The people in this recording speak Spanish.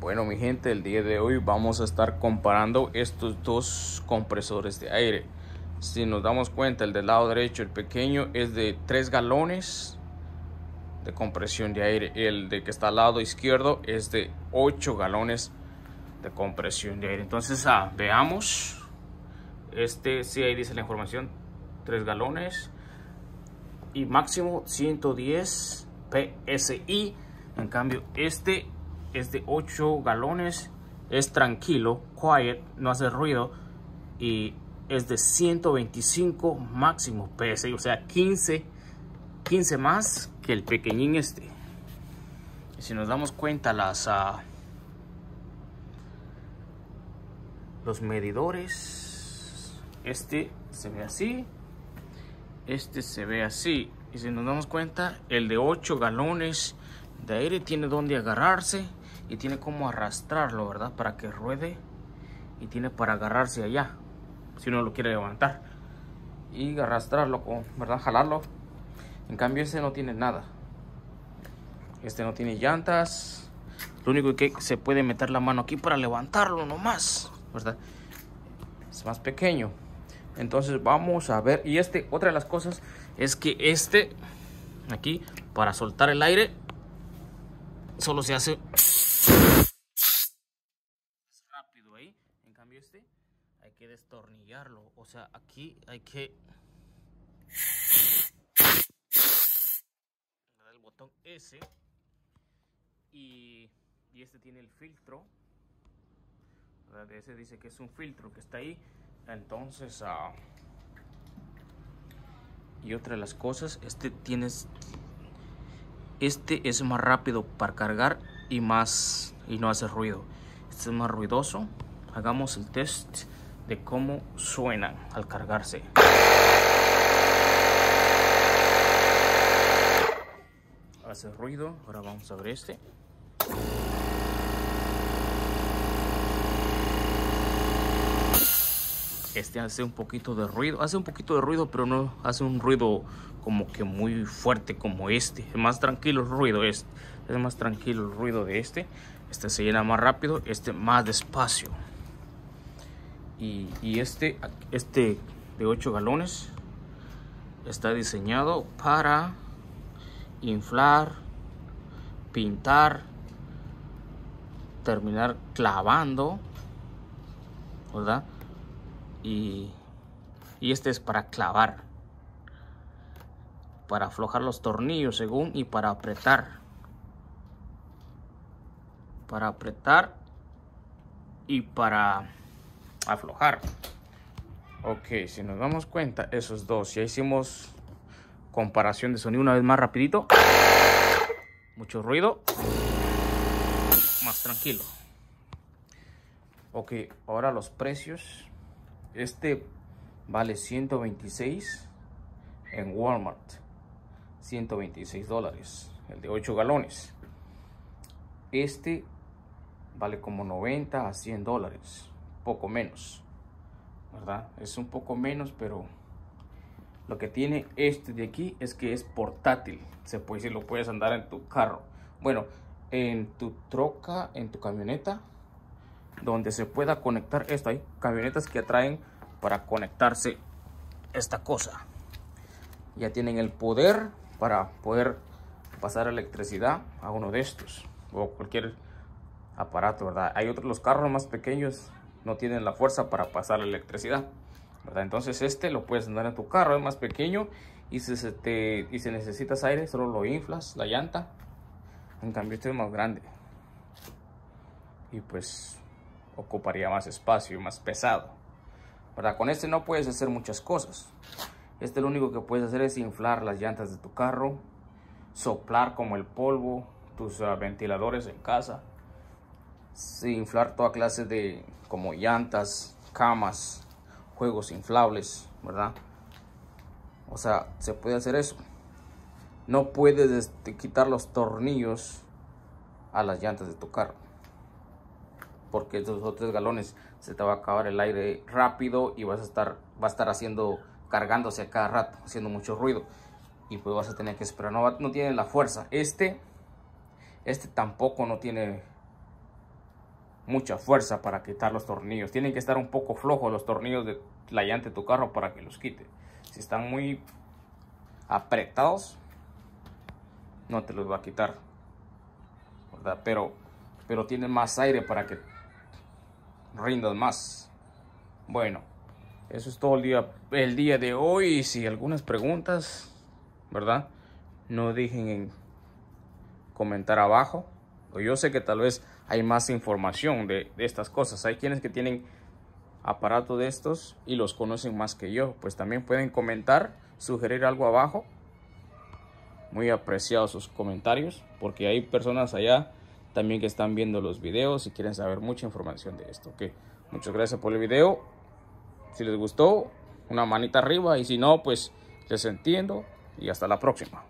Bueno mi gente, el día de hoy vamos a estar comparando estos dos compresores de aire. Si nos damos cuenta, el del lado derecho, el pequeño, es de 3 galones de compresión de aire. El de que está al lado izquierdo es de 8 galones de compresión de aire. Entonces, ah, veamos. Este, sí, ahí dice la información, 3 galones y máximo 110 PSI. En cambio, este es de 8 galones, es tranquilo, quiet, no hace ruido y es de 125 máximo PSI, o sea 15, 15 más que el pequeñín este. Y si nos damos cuenta las uh, los medidores, este se ve así, este se ve así. Y si nos damos cuenta, el de 8 galones de aire tiene donde agarrarse y tiene como arrastrarlo, ¿verdad? Para que ruede y tiene para agarrarse allá, si uno lo quiere levantar y arrastrarlo, ¿verdad? Jalarlo. En cambio este no tiene nada. Este no tiene llantas. Lo único que se puede meter la mano aquí para levantarlo nomás, ¿verdad? Es más pequeño. Entonces vamos a ver. Y este, otra de las cosas es que este, aquí, para soltar el aire, solo se hace rápido ahí. En cambio este hay que destornillarlo. O sea, aquí hay que dar el botón S y, este tiene el filtro. Ese dice que es un filtro que está ahí. Entonces, uh, y otra de las cosas, este tienes este es más rápido para cargar y más y no hace ruido. Este es más ruidoso. Hagamos el test de cómo suena al cargarse. Hace ruido. Ahora vamos a ver este. Este hace un poquito de ruido. Hace un poquito de ruido, pero no hace un ruido como que muy fuerte como este. Es más tranquilo el ruido este. Es más tranquilo el ruido de este. Este se llena más rápido, este más despacio. Y, este, este de 8 galones está diseñado para inflar, pintar, terminar clavando, ¿verdad? Y, y este es para clavar para aflojar los tornillos según y para apretar para apretar y para aflojar. Ok si nos damos cuenta esos dos ya hicimos comparación de sonido una vez más rapidito. Mucho ruido. Más tranquilo. Ok ahora los precios. Este vale 126 en Walmart. 126 dólares, el de 8 galones. Este vale como 90 a 100 dólares, poco menos, ¿verdad? Es un poco menos, pero lo que tiene este de aquí es que es portátil, se puede decir, lo puedes andar en tu carro. Bueno, en tu troca, en tu camioneta, donde se pueda conectar esto. Hay camionetas que traen para conectarse esta cosa. Ya tienen el poder para poder pasar electricidad a uno de estos o cualquier aparato, ¿verdad? Hay otros, los carros más pequeños no tienen la fuerza para pasar la electricidad. Entonces este lo puedes andar en tu carro, es más pequeño y si, necesitas aire solo lo inflas, la llanta. En cambio este es más grande y pues ocuparía más espacio, más pesado, ¿verdad? Con este no puedes hacer muchas cosas. Este lo único que puedes hacer es inflar las llantas de tu carro, soplar como el polvo, tus uh, ventiladores en casa, inflar toda clase de como llantas, camas, juegos inflables, ¿verdad? O sea, se puede hacer eso. No puedes este, quitar los tornillos a las llantas de tu carro. Porque esos otros galones se te va a acabar el aire rápido y vas a estar, va a estar haciendo cargándose a cada rato, haciendo mucho ruido. Y pues vas a tener que esperar. No, no tiene la fuerza. Este, este tampoco no tiene mucha fuerza para quitar los tornillos. Tienen que estar un poco flojos los tornillos de la llanta de tu carro para que los quite. Si están muy apretados, no te los va a quitar. Pero, pero tienen más aire para que rindan más. Bueno, eso es todo el día, el día de hoy. Si algunas preguntas, ¿verdad? No dejen en comentar abajo. Yo sé que tal vez hay más información de, estas cosas. Hay quienes que tienen aparato de estos y los conocen más que yo. Pues también pueden comentar, sugerir algo abajo. Muy apreciados sus comentarios porque hay personas allá también que están viendo los videos y quieren saber mucha información de esto. que Muchas gracias por el video. Si les gustó, una manita arriba y si no, pues les entiendo y hasta la próxima.